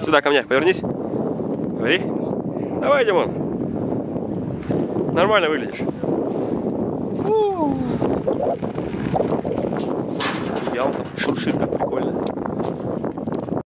Сюда ко мне, повернись. Говори. Давай, Димон. Нормально выглядишь. Я вам там шуршит как